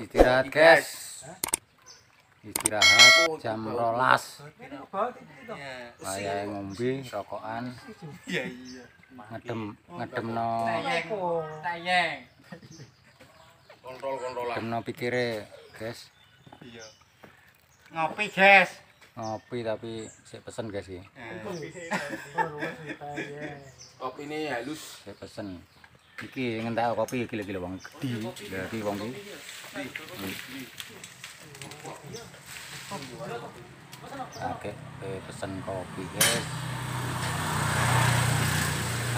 Istirahat, guys. Istirahat jam rolas. Kayak ngombe rokokan iya. ngedem ngedemno Tayeng. Kontrol-kontrolan. ngedemno pikire, guys. Iya. Ngopi, Jes. Ngopi tapi saya pesen guys iki. Kopi ini halus. Saya pesen. Iki ngentak kopi iki lagi wong gede. Lah iki wong iki. Oke, eh, pesen kopi guys.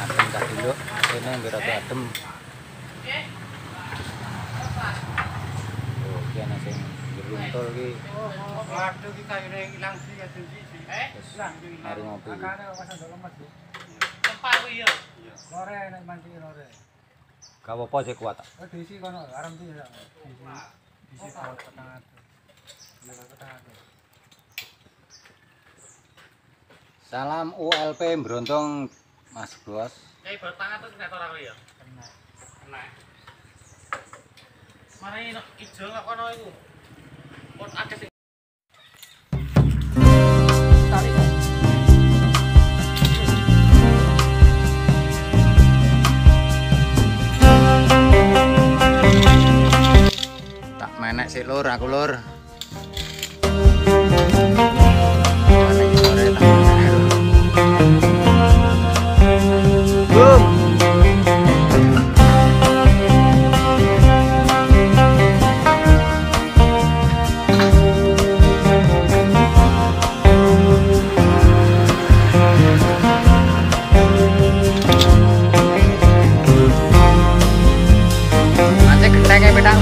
Adem tak dulu, ini biar rada adem. Oh, iki ana sing geruntul iki. Waduh, kita ini hilang sih ya sih. Terus mari ngopi. Tempat ya. Lore nek mancing lore. Gak apa-apa sih kuat. Oh diisi kono arem iki ya. Diisi. Diisi kawat petang atu. Ya petang atu. Salam ULP Brontong Mas Bos. Kayak bertangan tuh nggak ora kuwi ya. Kena. Nah. Mana ini ijo nggak kono iku. Pot akeh sing Menek sih lur, aku lur. Kayak pedang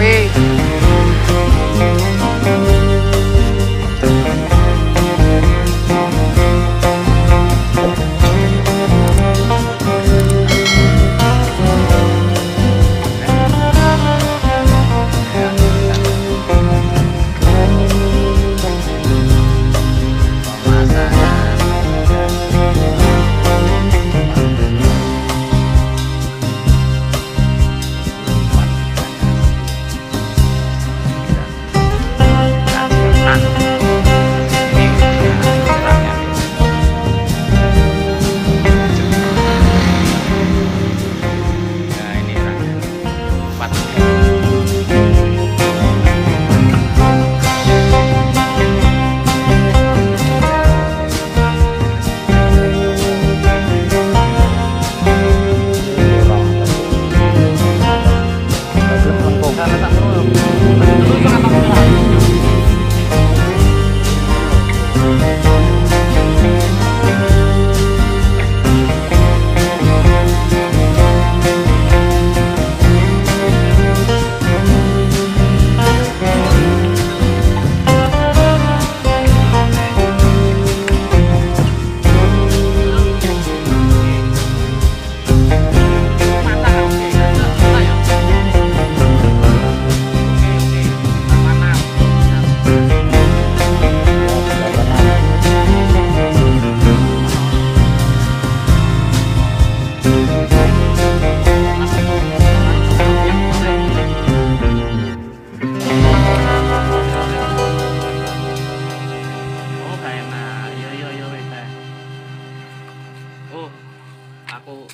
aku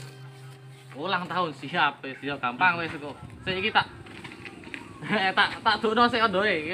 ulang tahun siap, siap gampang wes kok. Saiki tak tak tak dono sik ondoe.